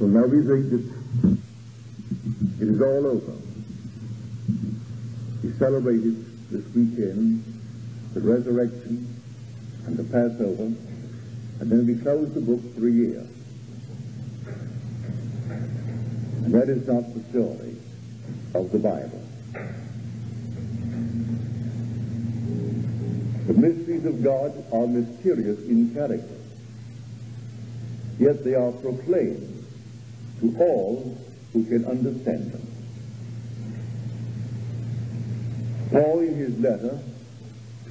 So now we think that it is all over. We celebrated this weekend the resurrection and the Passover, and then we closed the book for a year. And that is not the story of the Bible. The mysteries of God are mysterious in character, yet they are proclaimed to all who can understand them. Paul, in his letter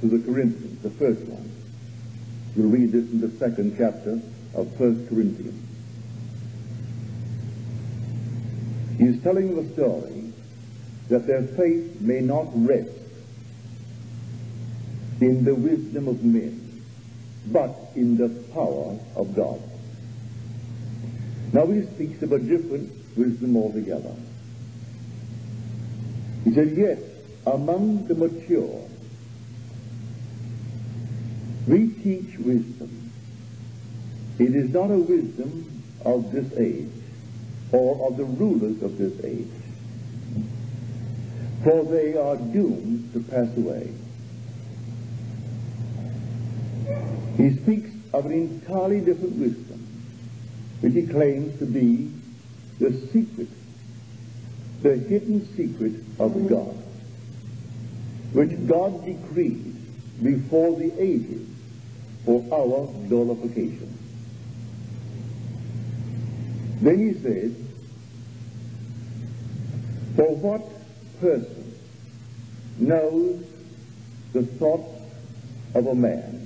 to the Corinthians, the first one, you'll read this in the second chapter of First Corinthians. He is telling the story that their faith may not rest in the wisdom of men, but in the power of God. Now he speaks of a different wisdom altogether. He said, yes, among the mature, we teach wisdom. It is not a wisdom of this age or of the rulers of this age, for they are doomed to pass away. He speaks of an entirely different wisdom, which he claims to be the secret, the hidden secret of God, which God decreed before the ages for our glorification. Then he says, For what person knows the thoughts of a man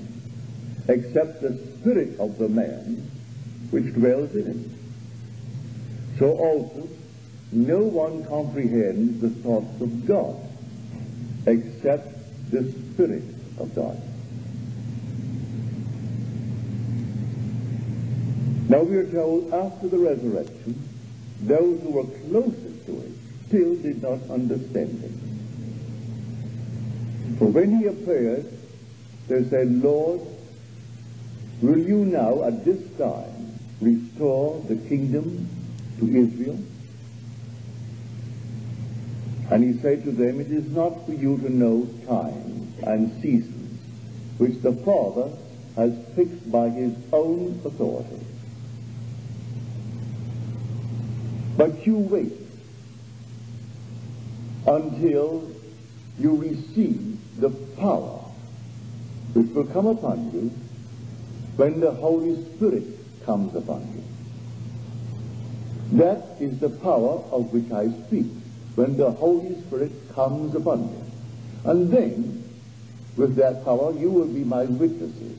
except the spirit of the man which dwells in him? So also, no one comprehends the thoughts of God except the Spirit of God. Now we are told after the resurrection, those who were closest to it still did not understand him. For when he appeared, they said, Lord, will you now at this time restore the kingdom to Israel? And he said to them, It is not for you to know times and seasons which the Father has fixed by his own authority. But you wait until you receive the power which will come upon you when the Holy Spirit comes upon you. That is the power of which I speak, when the Holy Spirit comes upon you. And then, with that power, you will be my witnesses.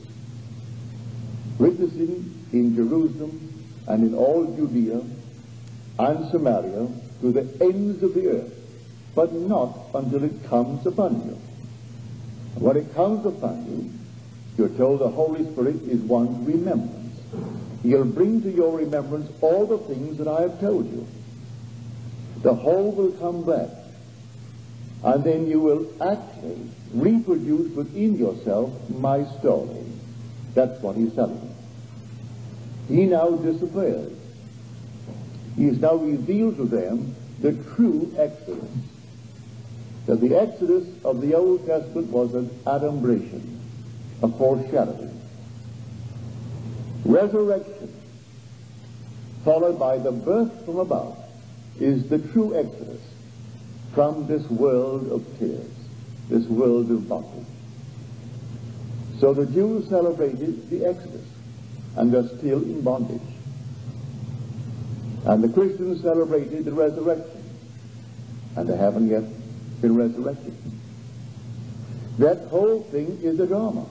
Witnessing in Jerusalem and in all Judea and Samaria to the ends of the earth, but not until it comes upon you. When it comes upon you, you're told the Holy Spirit is one remembrance. He'll bring to your remembrance all the things that I have told you. The whole will come back. And then you will actually reproduce within yourself my story. That's what he's telling. He now disappears. He has now revealed to them the true Exodus. That the Exodus of the Old Testament was an adumbration, a foreshadowing. Resurrection, followed by the birth from above, is the true exodus from this world of tears, this world of bondage. So the Jews celebrated the exodus, and they're still in bondage. And the Christians celebrated the resurrection, and they haven't yet been resurrected. That whole thing is a drama.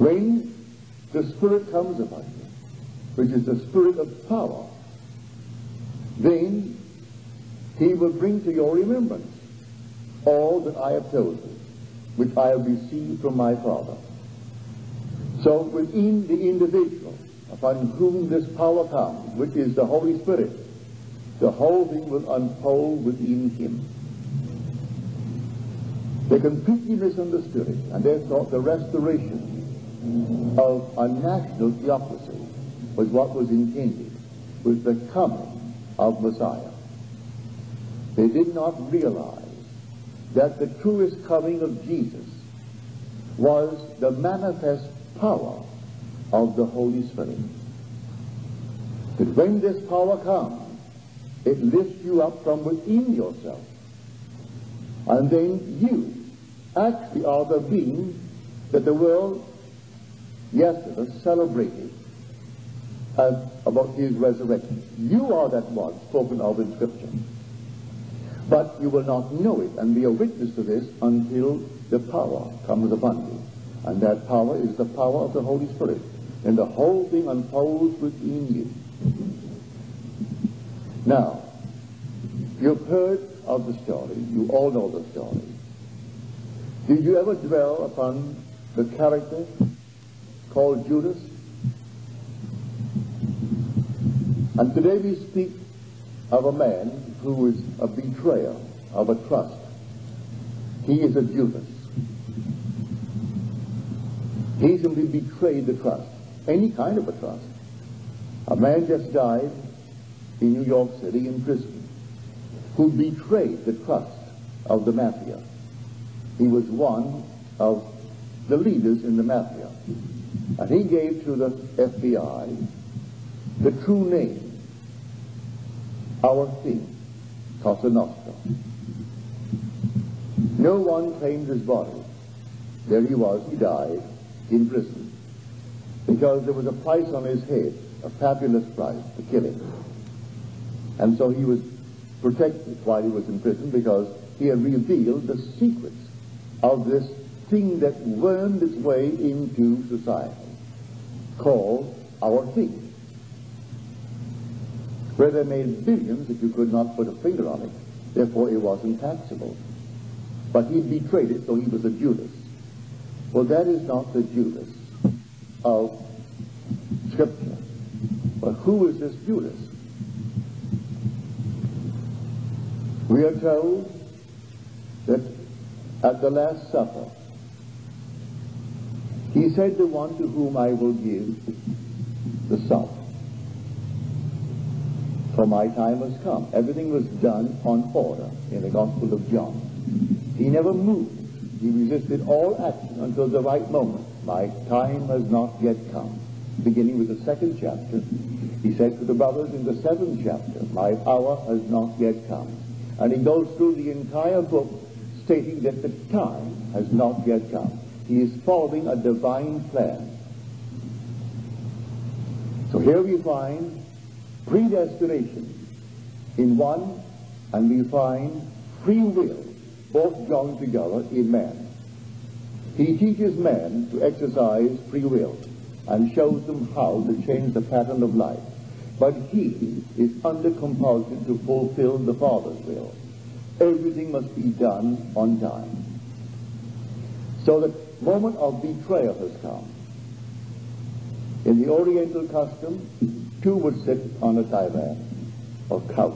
When the Spirit comes upon you, which is the Spirit of power, then He will bring to your remembrance all that I have told you, which I have received from my Father. So within the individual upon whom this power comes, which is the Holy Spirit, the whole thing will unfold within him. They completely misunderstood it, and they thought the restoration of a national theocracy was what was intended, was the coming of Messiah. They did not realize that the truest coming of Jesus was the manifest power of the Holy Spirit. That when this power comes, it lifts you up from within yourself. And then you actually are the being that the world yesterday celebrated as about his resurrection. You are that one spoken of in Scripture. But you will not know it and be a witness to this until the power comes upon you. And that power is the power of the Holy Spirit. And the whole thing unfolds within you. Now, you've heard of the story. You all know the story. Did you ever dwell upon the character called Judas? And today we speak of a man who is a betrayer of a trust. He is a Judas. He simply betrayed the trust, any kind of a trust. A man just died in New York City in prison who betrayed the trust of the mafia. He was one of the leaders in the mafia. And he gave to the FBI the true name, our thing, Cosa Nostra. No one claimed his body. There he was, he died in prison. Because there was a price on his head, a fabulous price to kill him. And so he was protected while he was in prison because he had revealed the secrets of this thing that wormed its way into society called our thing. Where they made billions if you could not put a finger on it. Therefore it wasn't taxable. But he betrayed it, so he was a Judas. Well, that is not the Judas of Scripture. But who is this Judas? We are told that at the Last Supper, he said, The one to whom I will give the sop. For my time has come. Everything was done on order in the Gospel of John. He never moved. He resisted all action until the right moment. My time has not yet come. Beginning with the second chapter, he said to the brothers in the seventh chapter, My hour has not yet come. And he goes through the entire book stating that the time has not yet come. He is following a divine plan. So here we find predestination in one, and we find free will both joined together in man. He teaches man to exercise free will and shows them how to change the pattern of life. But he is under compulsion to fulfill the Father's will. Everything must be done on time. So the moment of betrayal has come. In the Oriental custom, two would sit on a divan or couch.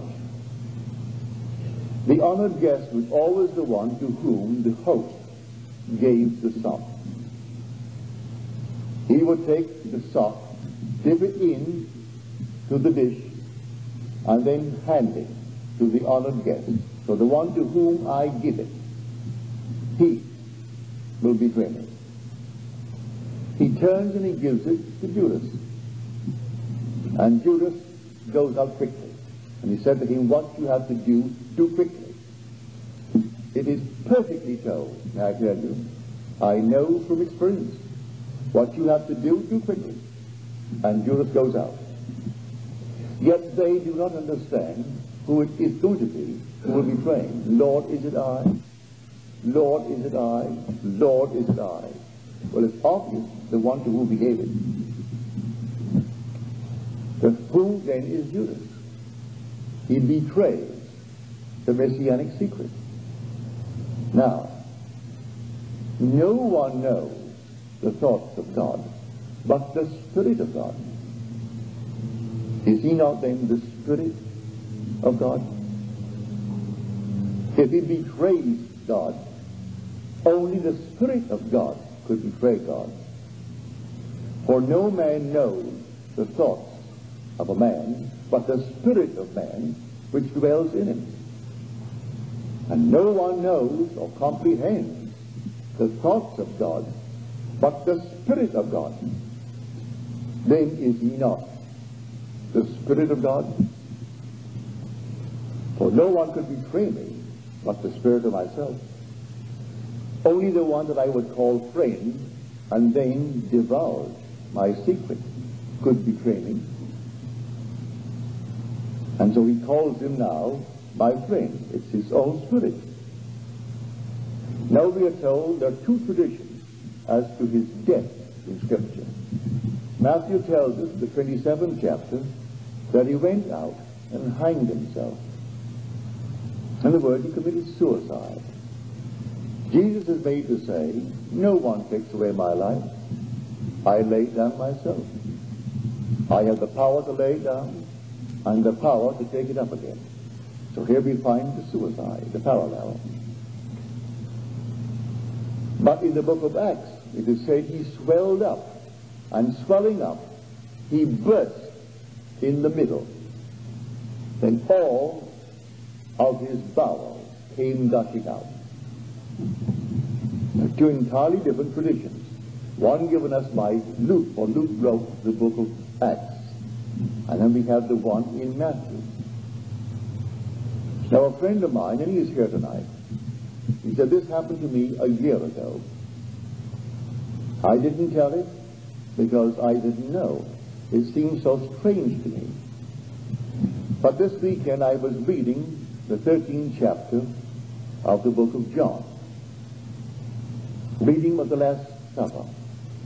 The honored guest was always the one to whom the host gave the sop. He would take the sop, dip it in to the dish, and then hand it to the honored guest. So the one to whom I give it, he will betray me. He turns and he gives it to Judas. And Judas goes out quickly. And he said to him, what you have to do, do quickly. It is perfectly told, I tell you. I know from experience. What you have to do, do quickly. And Judas goes out. Yet they do not understand who it is going to be who will be praying. Lord, is it I? Lord, is it I? Lord, is it I? Well, it's obvious the one to whom he gave it. The who then is Judas. He betrays the messianic secret. Now, no one knows the thoughts of God but the Spirit of God. Is he not then the Spirit of God? If he betrays God, only the Spirit of God could betray God. For no man knows the thoughts of a man, but the spirit of man which dwells in him. And no one knows or comprehends the thoughts of God but the Spirit of God. Then is he not the Spirit of God? For no one could betray me but the Spirit of myself. Only the one that I would call friend and then divulge my secret could betray me. And so he calls him now my friend. It's his own spirit. Now we are told there are two traditions as to his death in Scripture. Matthew tells us, the 27th chapter, that he went out and hanged himself. In other words, he committed suicide. Jesus is made to say, no one takes away my life. I lay it down myself. I have the power to lay down and the power to take it up again. So here we find the suicide, the parallel. But in the book of Acts, it is said he swelled up, and swelling up, he burst in the middle. Then all of his bowels came gushing out. Two entirely different traditions. One given us by Luke, or Luke wrote the book of Acts. And then we have the one in Matthew. Now, a friend of mine, and he is here tonight, he said, This happened to me a year ago. I didn't tell it because I didn't know. It seemed so strange to me. But this weekend I was reading the 13th chapter of the book of John. Reading of the Last Supper.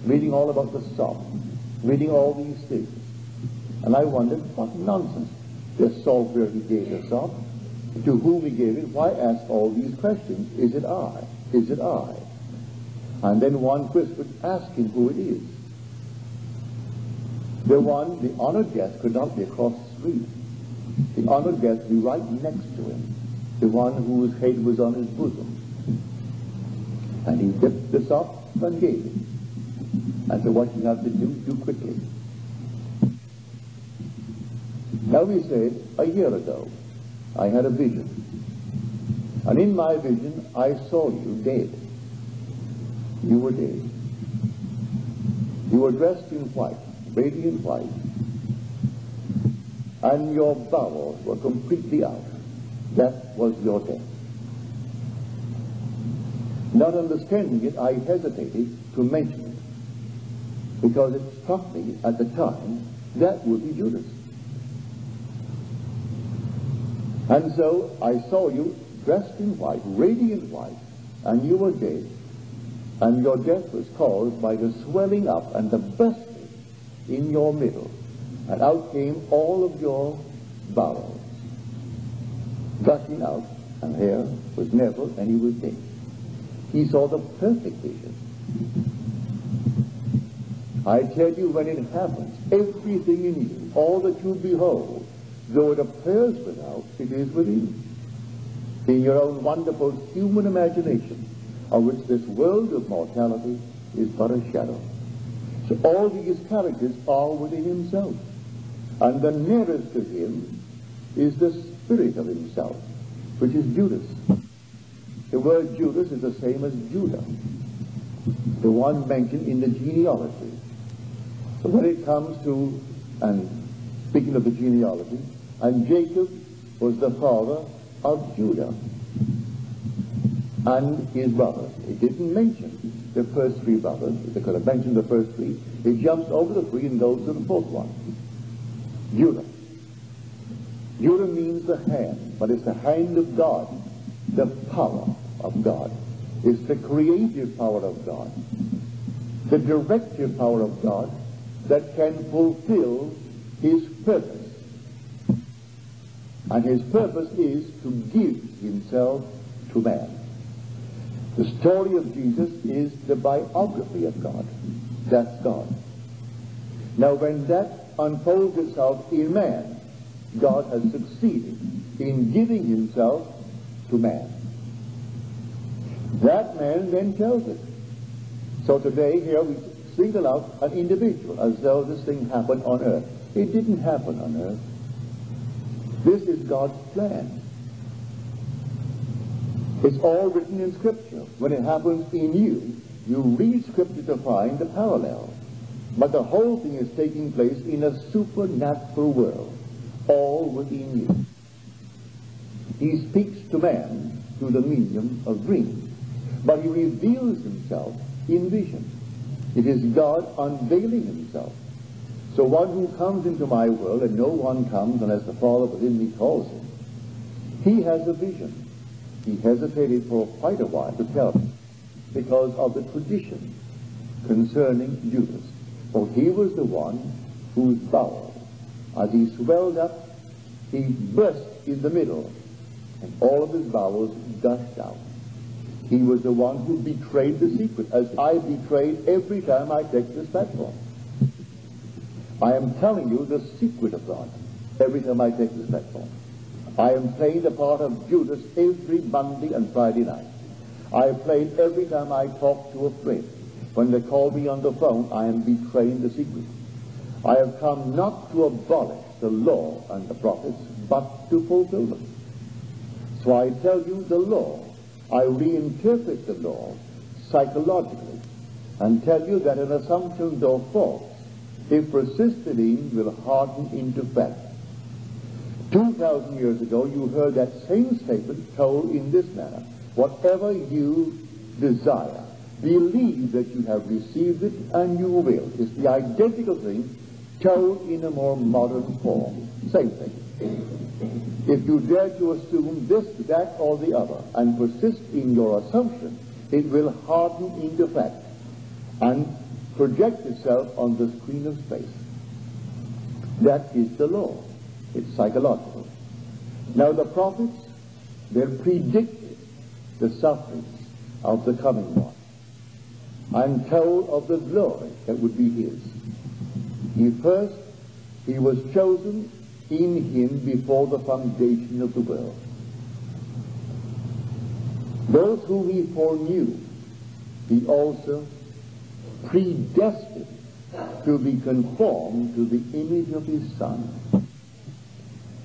Reading all about the song. Reading all these things. And I wondered, what nonsense. This sop where he gave the sop to whom he gave it, why ask all these questions? Is it I? Is it I? And then one whispered, ask him who it is. The one, the honored guest, could not be across the street. The honored guest be right next to him, the one whose head was on his bosom. And he dipped this up and gave it. And so what you have to do, do quickly. Now we said, a year ago, I had a vision. And in my vision, I saw you dead. You were dead. You were dressed in white, radiant white. And your bowels were completely out. That was your death. Not understanding it, I hesitated to mention it. Because it struck me at the time that would be Judas. And so I saw you dressed in white, radiant white, and you were dead. And your death was caused by the swelling up and the bursting in your middle. And out came all of your bowels, gushing out, and here was Neville, and he was dead. He saw the perfect vision. I tell you, when it happens, everything in you, all that you behold, Though it appears without, it is within. In your own wonderful human imagination, of which this world of mortality is but a shadow. So all these characters are within himself. And the nearest to him is the spirit of himself, which is Judas. The word Judas is the same as Judah, the one mentioned in the genealogy. So when it comes to, and speaking of the genealogy, and Jacob was the father of Judah and his brothers. It didn't mention the first three brothers. It could have mentioned the first three, it jumps over the three and goes to the fourth one. Judah. Judah means the hand, but it's the hand of God, the power of God. It's the creative power of God, the directive power of God that can fulfill his purpose and his purpose is to give himself to man. The story of Jesus is the biography of God. That's God. Now, when that unfolds itself in man, God has succeeded in giving himself to man. That man then tells it. So today, here we single out an individual as though this thing happened on earth. It didn't happen on earth. This is God's plan. It's all written in Scripture. When it happens in you, you read Scripture to find the parallel. But the whole thing is taking place in a supernatural world, all within you. He speaks to man through the medium of dreams, but he reveals himself in vision. It is God unveiling himself. So one who comes into my world, and no one comes unless the Father within me calls him, he has a vision. He hesitated for quite a while to tell me because of the tradition concerning Judas. For he was the one whose bowels, as he swelled up, he burst in the middle, and all of his bowels gushed out. He was the one who betrayed the secret, as I betrayed every time I take this platform. I am telling you the secret of God every time I take this platform. I am playing the part of Judas every Monday and Friday night. I played every time I talk to a friend. When they call me on the phone, I am betraying the secret. I have come not to abolish the law and the prophets, but to fulfill them. So I tell you the law. I reinterpret the law psychologically and tell you that an assumption, though false, if persisted in, will harden into fact. 2,000 years ago, you heard that same statement told in this manner. Whatever you desire, believe that you have received it and you will. It's the identical thing told in a more modern form. Same thing. If you dare to assume this, that, or the other, and persist in your assumption, it will harden into fact and project itself on the screen of space. That is the law. It's psychological. Now the prophets, they predicted the sufferings of the coming one and told of the glory that would be his. He first, he was chosen in him before the foundation of the world. Those whom he foreknew, he also predestined to be conformed to the image of his Son.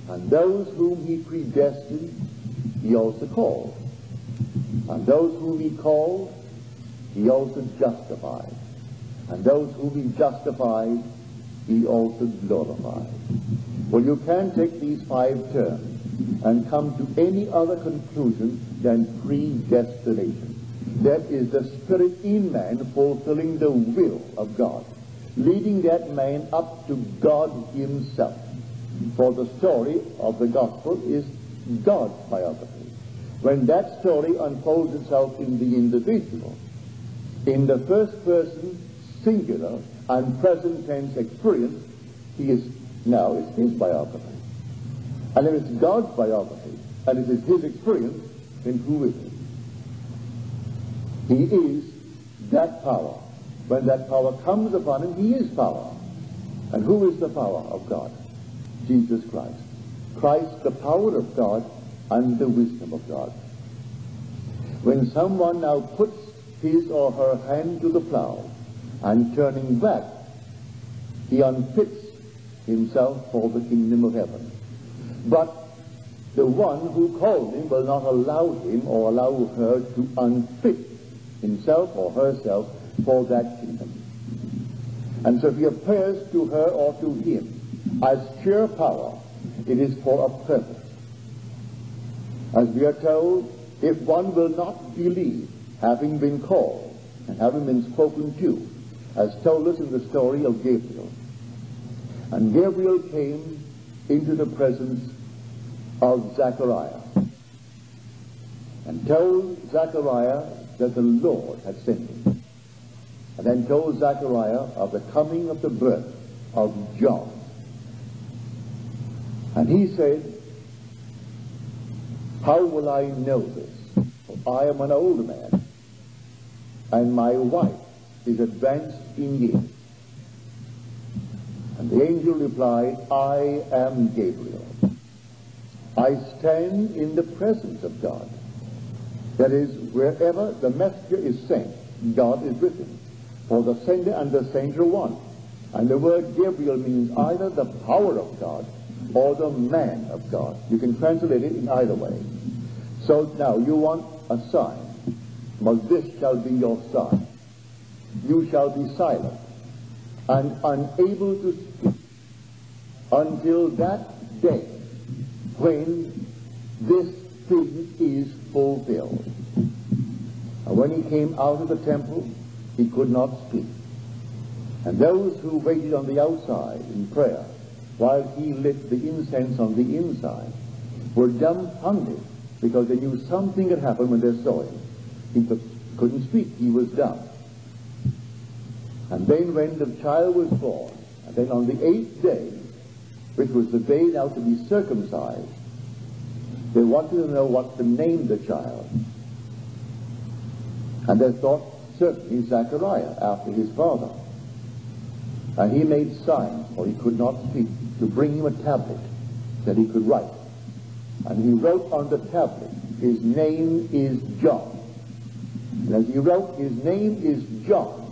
And those whom he predestined, he also called. And those whom he called, he also justified. And those whom he justified, he also glorified. Well, you can take these five terms and come to any other conclusion than predestination. That is the spirit in man fulfilling the will of God, leading that man up to God himself. For the story of the gospel is God's biography. When that story unfolds itself in the individual, in the first person, singular, and present tense experience, he is now it's his biography. And if it's God's biography, and it is his experience, then who is he? He is that power. When that power comes upon him, he is power. And who is the power of God? Jesus Christ. Christ, the power of God and the wisdom of God. When someone now puts his or her hand to the plow and turning back, he unfits himself for the kingdom of heaven. But the one who called him will not allow him or allow her to unfit himself or herself for that kingdom. And so if he appears to her or to him as pure power, it is for a purpose. As we are told, if one will not believe, having been called and having been spoken to, as told us in the story of Gabriel. And Gabriel came into the presence of Zechariah and told Zechariah that the Lord had sent him. And then told Zechariah of the coming of the birth of John. And he said, How will I know this? For I am an old man, and my wife is advanced in years. And the angel replied, I am Gabriel. I stand in the presence of God. That is, wherever the messenger is sent, God is with him. For the sender and the sender are one. And the word Gabriel means either the power of God or the man of God. You can translate it in either way. So now you want a sign. Well, this shall be your sign. You shall be silent and unable to speak until that day when this thing is fulfilled. And when he came out of the temple, he could not speak. And those who waited on the outside in prayer, while he lit the incense on the inside, were dumbfounded because they knew something had happened when they saw him. He couldn't speak. He was dumb. And then when the child was born, and then on the eighth day, which was the day now to be circumcised, they wanted to know what to name the child. And they thought certainly Zachariah after his father. And he made signs, for he could not speak, to bring him a tablet that he could write. And he wrote on the tablet, his name is John. And as he wrote, his name is John,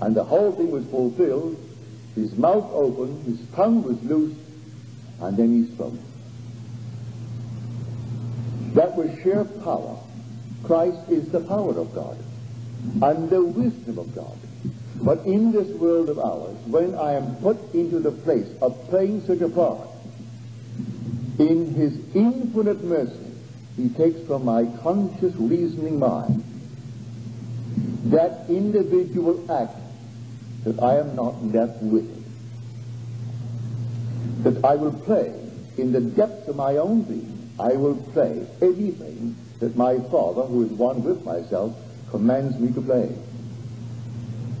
and the whole thing was fulfilled, his mouth opened, his tongue was loosed, and then he spoke. That was sheer power. Christ is the power of God and the wisdom of God. But in this world of ours, when I am put into the place of playing such a part, in his infinite mercy, he takes from my conscious reasoning mind that individual act that I am not left with That I will play in the depths of my own being, I will play anything that my Father, who is one with myself, commands me to play.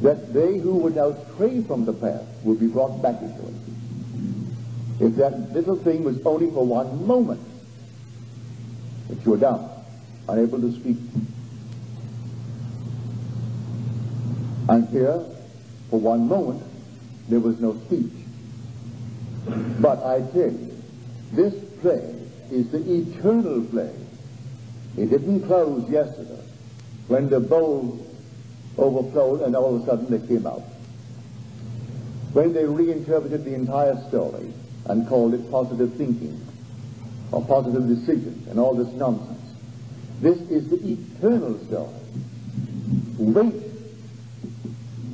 That they who would now stray from the path will be brought back into it. If that little thing was only for one moment, that you are dumb, unable to speak. And here, for one moment, there was no speech. But I tell you, this play is the eternal play. It didn't close yesterday when the bowl overflowed and all of a sudden they came out. When they reinterpreted the entire story and called it positive thinking or positive decision and all this nonsense. This is the eternal story. Wait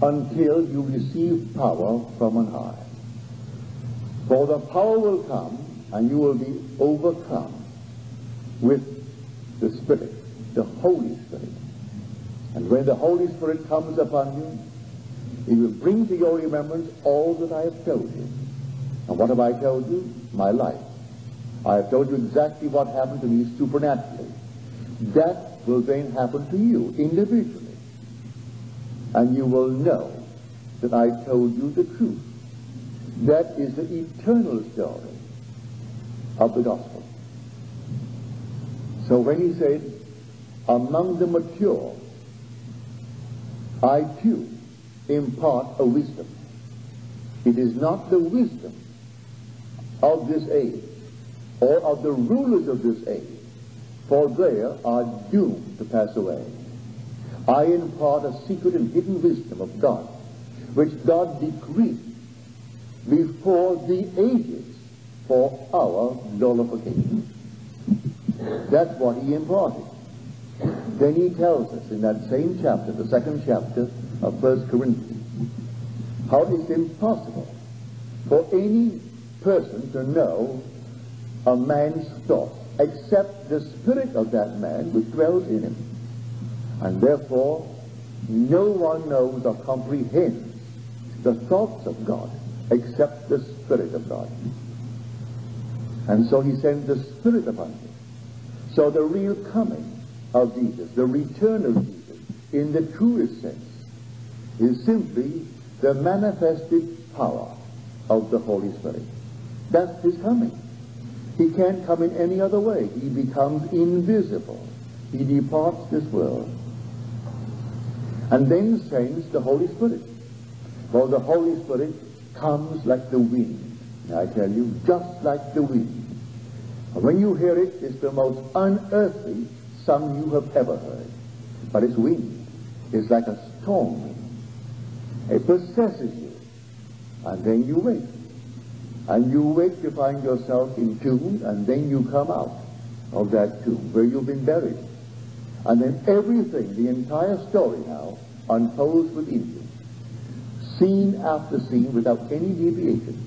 until you receive power from on high. For the power will come and you will be overcome with the Spirit, the Holy Spirit. And when the Holy Spirit comes upon you, he will bring to your remembrance all that I have told you. And what have I told you? My life. I have told you exactly what happened to me supernaturally. That will then happen to you individually and you will know that I told you the truth. That is the eternal story of the gospel. So when he said, among the mature, I too impart a wisdom. It is not the wisdom of this age or of the rulers of this age, for they are doomed to pass away. I impart a secret and hidden wisdom of God, which God decreed before the ages for our glorification. That's what he imparted. Then he tells us in that same chapter, the second chapter of First Corinthians, how it's impossible for any person to know a man's thoughts except the spirit of that man which dwells in him. And therefore, no one knows or comprehends the thoughts of God except the Spirit of God. And so he sends the Spirit upon him. So the real coming of Jesus, the return of Jesus, in the truest sense, is simply the manifested power of the Holy Spirit. That's his coming. He can't come in any other way. He becomes invisible. He departs this world and then sends the Holy Spirit. For the Holy Spirit comes like the wind. I tell you, just like the wind. And when you hear it, it's the most unearthly song you have ever heard. But it's wind. It's like a storm wind. It possesses you. and then you wake. And you wake to find yourself in tune, and then you come out of that tomb where you've been buried. And then everything, the entire story now, unfolds within you. Scene after scene without any deviation.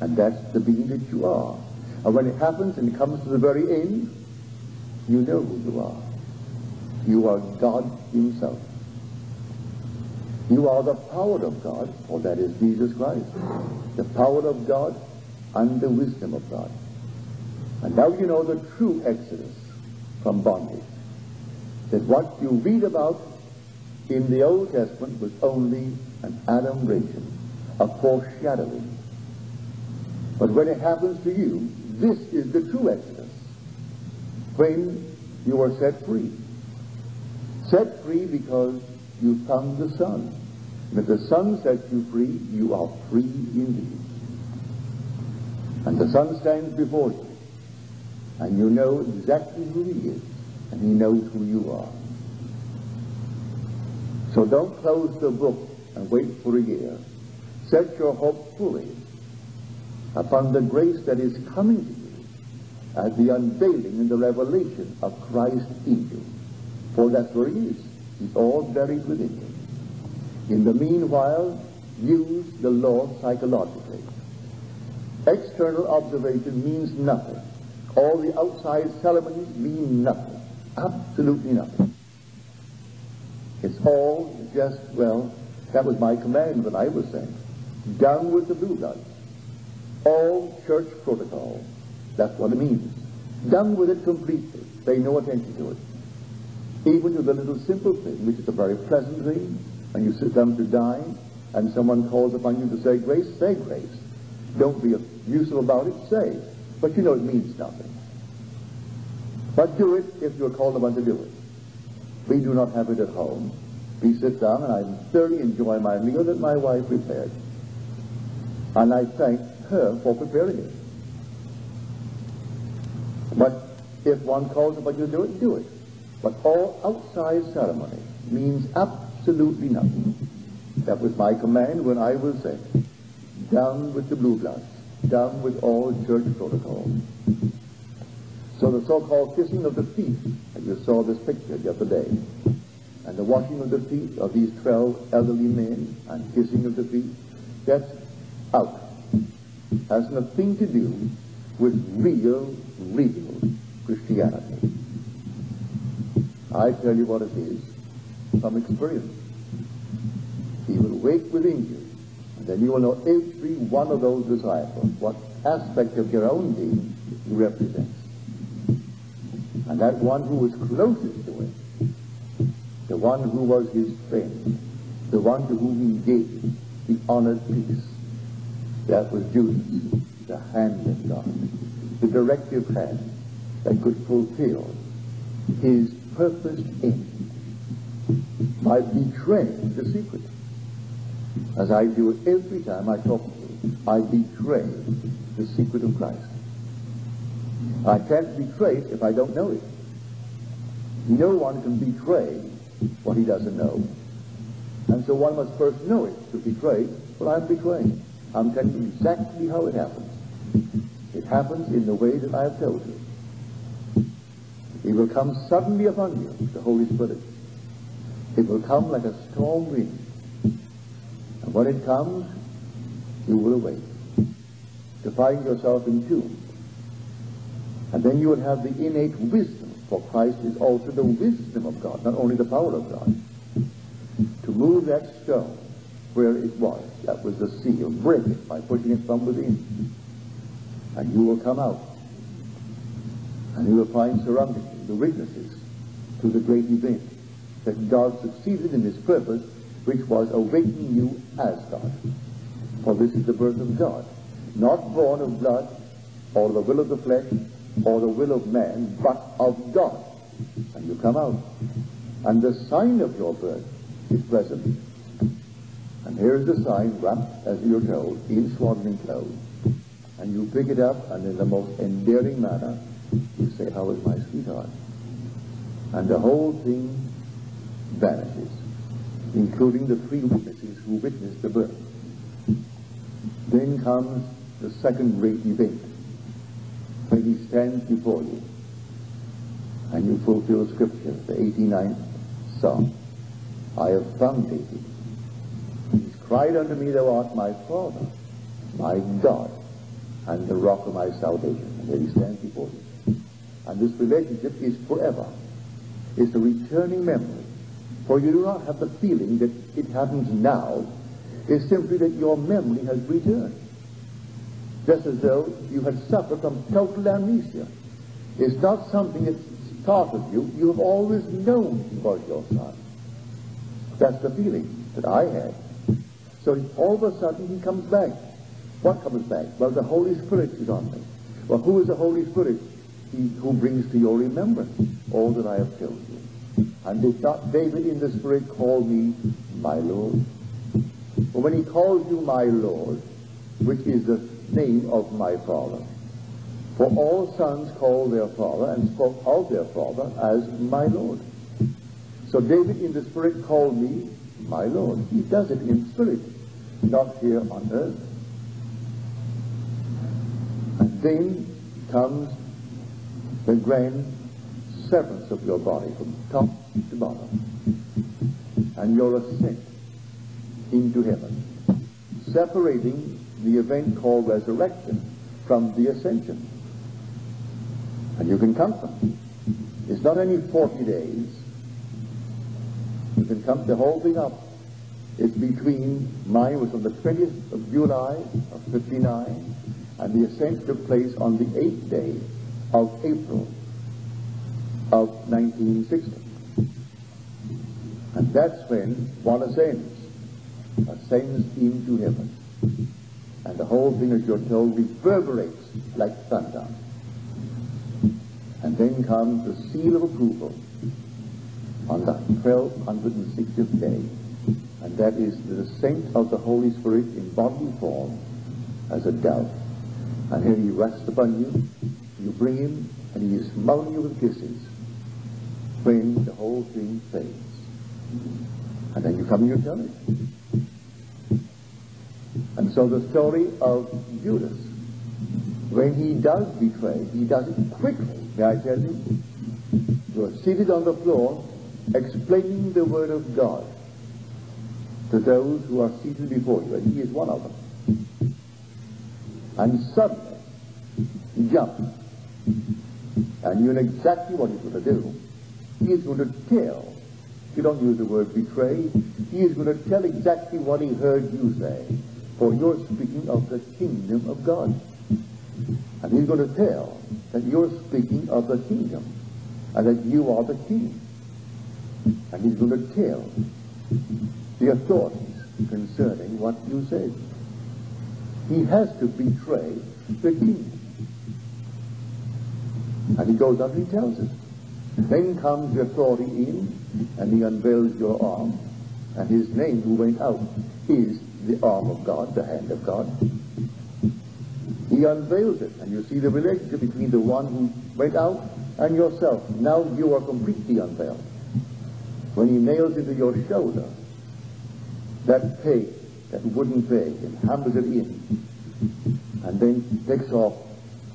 And that's the being that you are. And when it happens and it comes to the very end, you know who you are. You are God himself. You are the power of God, for that is Jesus Christ. The power of God and the wisdom of God. And now you know the true exodus from bondage. That what you read about in the Old Testament was only an adumbration, a foreshadowing. But when it happens to you, this is the true exodus. When you are set free. Set free because you found the Son. And if the Son sets you free, you are free indeed. And the Son stands before you. And you know exactly who he is. And he knows who you are. So don't close the book and wait for a year. Set your hope fully upon the grace that is coming to you as the unveiling and the revelation of Christ in you. For that's where he is. He's all buried within you. In the meanwhile, use the Lord psychologically. External observation means nothing. All the outside ceremonies mean nothing. Absolutely nothing. It's all just, well, that was my command when I was saying. Down with the blue. All church protocol. That's what it means. Done with it completely. Pay no attention to it. Even to the little simple thing, which is a very pleasant thing, and you sit down to dine, and someone calls upon you to say grace, say grace. Don't be abusive about it, say. But you know it means nothing. But do it if you're called upon to do it. We do not have it at home. We sit down and I thoroughly enjoy my meal that my wife prepared. And I thank her for preparing it. But if one calls upon you to do it, do it. But all outside ceremony means absolutely nothing. That was my command when I was sick. Down with the blue bloods. Down with all church protocol. So the so-called kissing of the feet, as you saw this picture the other day, and the washing of the feet of these 12 elderly men and kissing of the feet, that's out. Has nothing to do with real, real Christianity. I tell you what it is from experience. He will wake within you, and then you will know every one of those disciples, what aspect of your own being he represents. And that one who was closest to him, the one who was his friend, the one to whom he gave the honored piece, that was Judas, the hand of God, the directive hand that could fulfill his purposed end by betraying the secret. As I do every time I talk to you, I betray the secret of Christ. I can't betray it if I don't know it. No one can betray what he doesn't know. And so one must first know it to betray what I'm betraying. I'm telling you exactly how it happens. It happens in the way that I have told you. It will come suddenly upon you, the Holy Spirit. It will come like a storm wind. And when it comes, you will awake to find yourself entombed and then you will have the innate wisdom, for Christ is also the wisdom of God, not only the power of God, to move that stone where it was. That was the seal. Break it by pushing it from within. And you will come out. And you will find surrounding you the witnesses to the great event that God succeeded in his purpose, which was awakening you as God. For this is the birth of God, not born of blood or the will of the flesh, or the will of man, but of God. And you come out. And the sign of your birth is present. And here's the sign wrapped, as you're told, in swaddling clothes. And you pick it up, and in the most endearing manner, you say, How is my sweetheart? And the whole thing vanishes, including the three witnesses who witnessed the birth. Then comes the second great event, when he stands before you, and you fulfill Scripture, the 89th Psalm. I have found David. He's cried unto me, Thou art my Father, my God, and the rock of my salvation. And there he stands before you. And this relationship is forever. It's a returning memory. For you do not have the feeling that it happens now. It's simply that your memory has returned. Just as though you had suffered from total amnesia. It's not something that startled you. You have always known was your son. That's the feeling that I had. So all of a sudden he comes back. What comes back? Well, the Holy Spirit is on me. Well, who is the Holy Spirit? He who brings to your remembrance all that I have told you. And did not David in the Spirit call me my Lord? But when he calls you my Lord, which is the name of my Father, for all sons called their father and spoke of their father as my Lord. So David in the Spirit called me my Lord. He does it in spirit, not here on earth. And then comes the grand severance of your body from top to bottom. And your ascent into heaven. Separating the event called resurrection from the ascension. And you can count them. It's not only 40 days. You can count the whole thing up. It's between, mine was on the 20th of July of 59, and the ascent took place on the 8th day of April of 1960. And that's when one ascends, ascends into heaven. And the whole thing, as you're told, reverberates like thunder. And then comes the seal of approval on the 1260th day. And that is the descent of the Holy Spirit in bodily form as a dove. And here he rests upon you. You bring him, and he is smothering you with kisses. When the whole thing fades. And then you come and you tell it. And so the story of Judas, when he does betray, he does it quickly. May I tell you? You are seated on the floor explaining the Word of God to those who are seated before you, and he is one of them. And suddenly, he jumps. And you know exactly what he's going to do. He is going to tell. You don't use the word betray. He is going to tell exactly what he heard you say. For you're speaking of the kingdom of God. And he's going to tell that you're speaking of the kingdom and that you are the king. And he's going to tell the authorities concerning what you said. He has to betray the king. And he goes on and he tells us. Then comes the authority in and he unveils your arm. And his name who went out is the arm of God, the hand of God. He unveils it, and you see the relationship between the one who went out and yourself. Now you are completely unveiled. When he nails into your shoulder that peg, that wooden peg, and hammers it in, and then takes off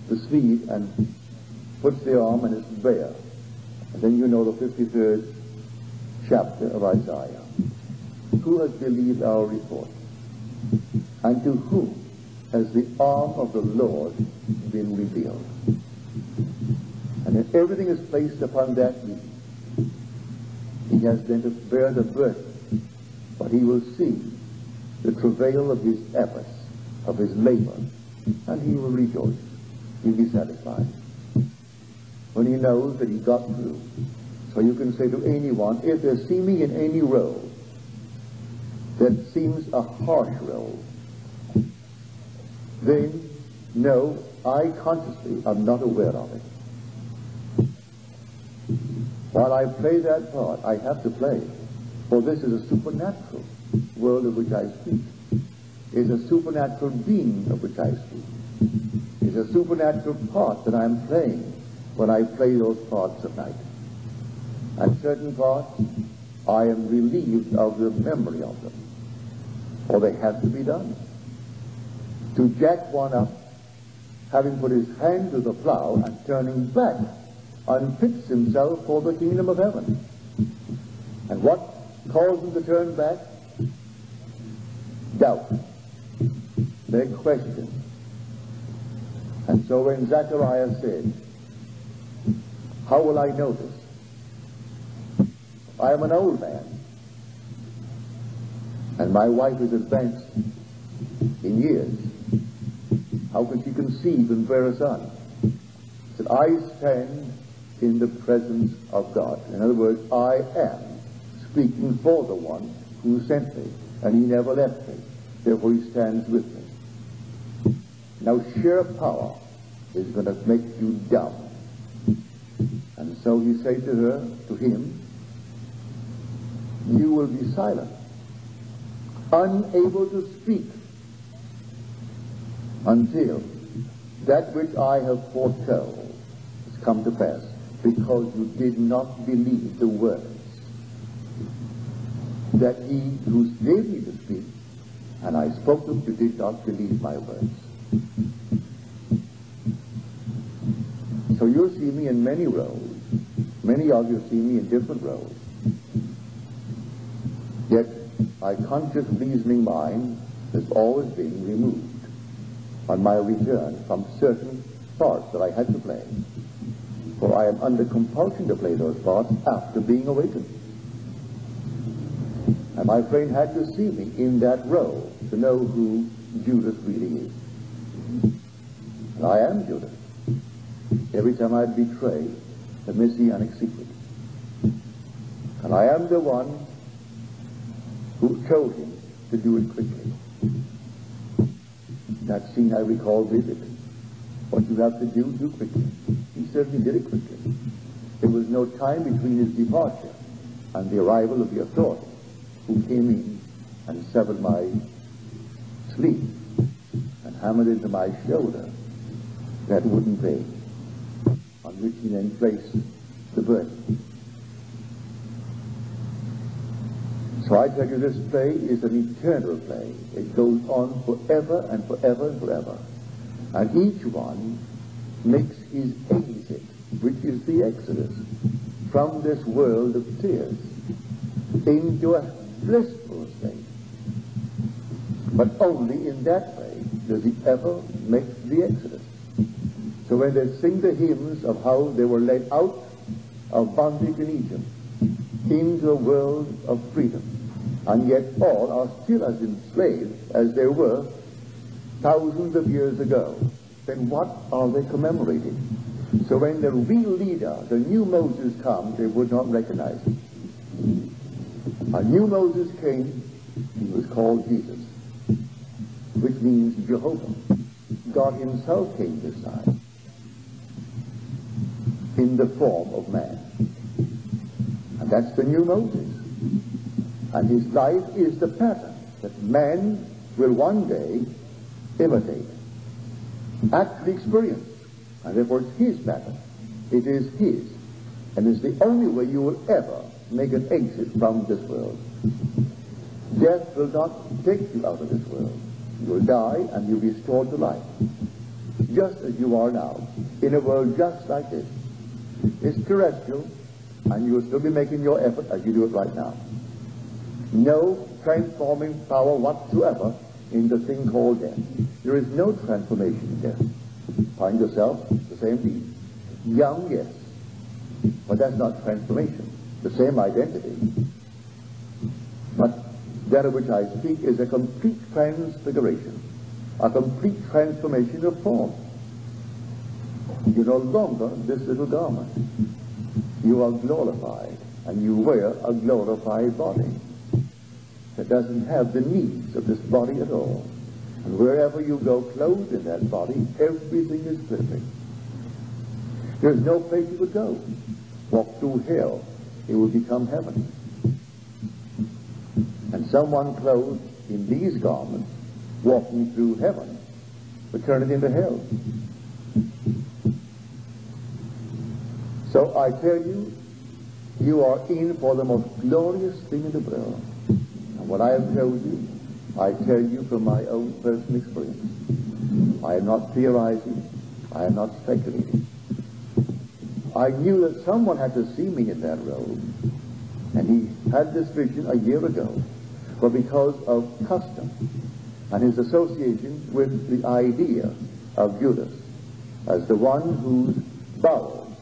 the sleeve and puts the arm and it's bare. And then you know the 53rd chapter of Isaiah. Who has believed our report? And to whom has the arm of the Lord been revealed. And if everything is placed upon that knee, he has then to bear the burden, but he will see the travail of his efforts, of his labor, and he will rejoice. He'll be satisfied. When he knows that he got through. So you can say to anyone, if there's seeming in any road that seems a harsh road, then no, I consciously am not aware of it. While I play that part, I have to play, for this is a supernatural world of which I speak. It's a supernatural being of which I speak. It's a supernatural part that I'm playing when I play those parts at night. And certain parts, I am relieved of the memory of them, or they have to be done. To jack one up, having put his hand to the plow and turning back, unfits himself for the kingdom of heaven. And what caused him to turn back? Doubt. They questioned. And so when Zechariah said, How will I know this? I am an old man, and my wife is advanced in years. How can she conceive and bear a son? He said, I stand in the presence of God. In other words, I am speaking for the one who sent me, and he never left me. Therefore he stands with me. Now sheer power is going to make you dumb. And so he said to her, to him, you will be silent, unable to speak until that which I have foretold has come to pass, because you did not believe the words that he who gave me to speak, and I spoke them, you did not believe my words. So you'll see me in many roles. Many of you see me in different roles. Yet my conscious reasoning mind has always been removed on my return from certain parts that I had to play. For I am under compulsion to play those parts after being awakened. And my friend had to see me in that role to know who Judas really is. And I am Judas. Every time I betray the messianic secret. And I am the one who told him to do it quickly. That scene I recall vividly. What you have to do, do quickly. He certainly did it quickly. There was no time between his departure and the arrival of the authority who came in and severed my sleeve and hammered into my shoulder that wooden vein on which he then placed the burden. Tell you, this play is an eternal play. It goes on forever and forever and forever. And each one makes his exit, which is the exodus, from this world of tears into a blissful state. But only in that way does he ever make the exodus. So when they sing the hymns of how they were led out of bondage in Egypt into a world of freedom, and yet all are still as enslaved as they were thousands of years ago, then what are they commemorating? So when the real leader, the new Moses comes, they would not recognize him. A new Moses came, he was called Jesus, which means Jehovah. God himself came this time in the form of man. And that's the new Moses. And his life is the pattern that man will one day imitate, actually experience. And therefore it's his pattern. It is his. And it's the only way you will ever make an exit from this world. Death will not take you out of this world. You will die and you'll be restored to life. Just as you are now, in a world just like this. It's terrestrial, and you will still be making your effort as you do it right now. No transforming power whatsoever in the thing called death. There is no transformation in death. Find yourself the same being. Young, yes, but that's not transformation. The same identity. But that of which I speak is a complete transfiguration, a complete transformation of form. You're no longer this little garment. You are glorified, and you wear a glorified body that doesn't have the needs of this body at all. And wherever you go clothed in that body, everything is perfect. There's no place you would go. Walk through hell, it will become heaven. And someone clothed in these garments, walking through heaven, would turn it into hell. So I tell you, you are in for the most glorious thing in the world. What I have told you, I tell you from my own personal experience. I am not theorizing. I am not speculating. I knew that someone had to see me in that robe. And he had this vision a year ago. But because of custom and his association with the idea of Judas as the one whose bowels,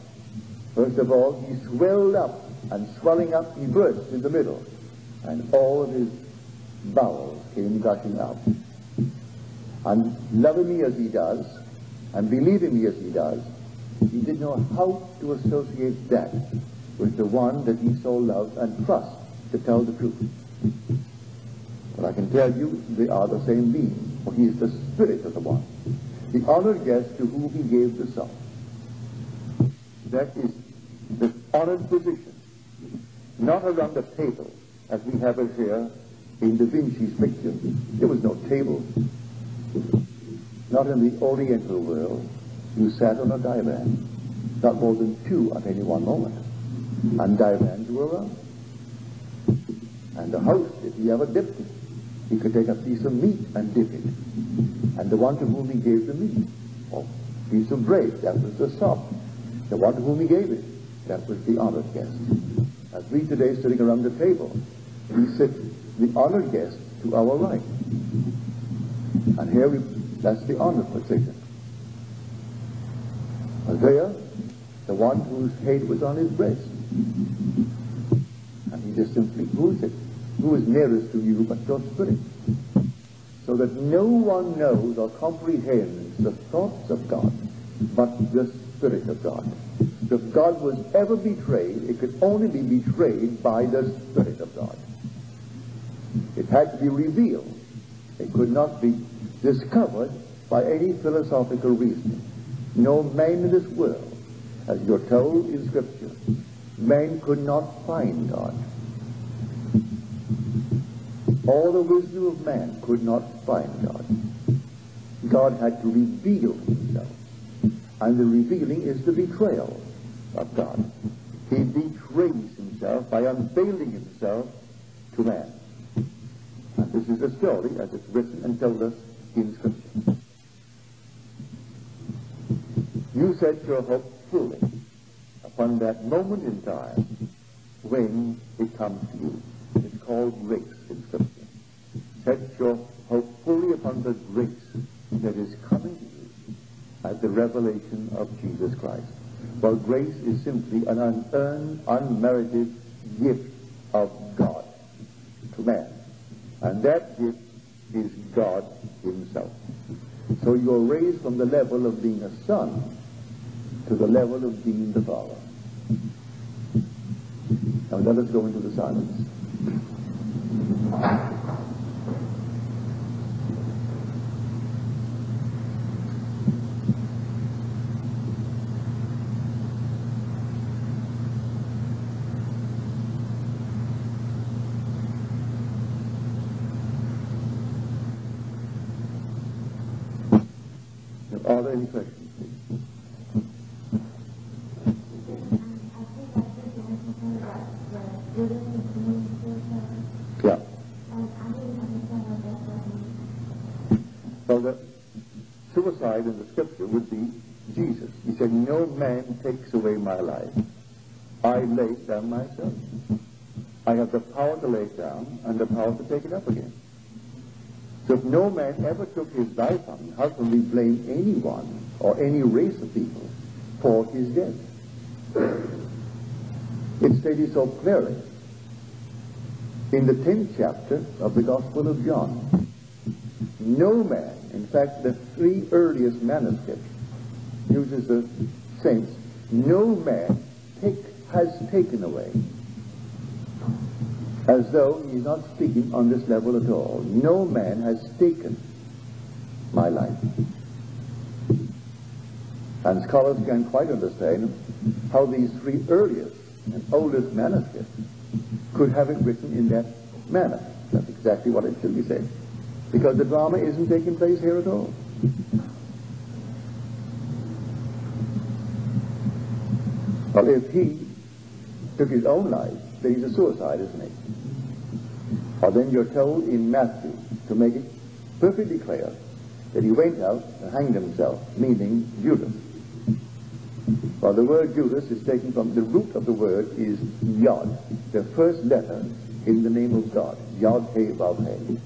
first of all, he swelled up, and swelling up, he burst in the middle, and all his bowels came gushing out. And loving me as he does, and believing me as he does, he didn't know how to associate that with the one that he so loved and trusts to tell the truth. But I can tell you they are the same being, for he is the spirit of the one, the honored guest to whom he gave the sop. That is the honored position, not around the table as we have it here in Da Vinci's picture. There was no table. Not in the Oriental world. You sat on a divan, not more than two at any one moment. And divans were around. And the host, if he ever dipped it, he could take a piece of meat and dip it. And the one to whom he gave the meat, or piece of bread, that was the sop. The one to whom he gave it, that was the honored guest. As we today sitting around the table, we sit the honored guest to our right. And here we, that's the honored position. And there, the one whose head was on his breast. And he just simply, who is it? Who is nearest to you but your spirit? So that no one knows or comprehends the thoughts of God but the Spirit of God. If God was ever betrayed, it could only be betrayed by the Spirit of God. It had to be revealed. It could not be discovered by any philosophical reasoning. No man in this world, as you're told in Scripture, man could not find God. All the wisdom of man could not find God. God had to reveal himself. And the revealing is the betrayal of God. He betrays himself by unveiling himself to man. This story as it's written and told us in Scripture. You set your hope fully upon that moment in time when it comes to you. It's called grace in Scripture. Set your hope fully upon the grace that is coming to you at the revelation of Jesus Christ. Well, grace is simply an unearned, unmerited gift of God to man. And that gift is God himself. So you're raised from the level of being a son to the level of being the father. Now let us go into the silence. Are there any questions? Yeah. Well, the suicide in the scripture would be Jesus. He said, No man takes away my life. I lay it down myself. I have the power to lay it down and the power to take it up again. So if no man ever took his life on how can we blame anyone or any race of people for his death? It's stated so clearly in the 10th chapter of the Gospel of John. No man, in fact, the three earliest manuscripts uses the sense, no man take, has taken away as though he's not speaking on this level at all. No man has taken my life. And scholars can quite understand how these three earliest and oldest manuscripts could have it written in that manner. That's exactly what it should be said. Because the drama isn't taking place here at all. Well, if he took his own life, then he's a suicide, isn't he? Or then you're told in Matthew to make it perfectly clear that he went out and hanged himself, meaning Judas. Well, the word Judas is taken from the root of the word is Yod, the first letter in the name of God, Yod He Vav He.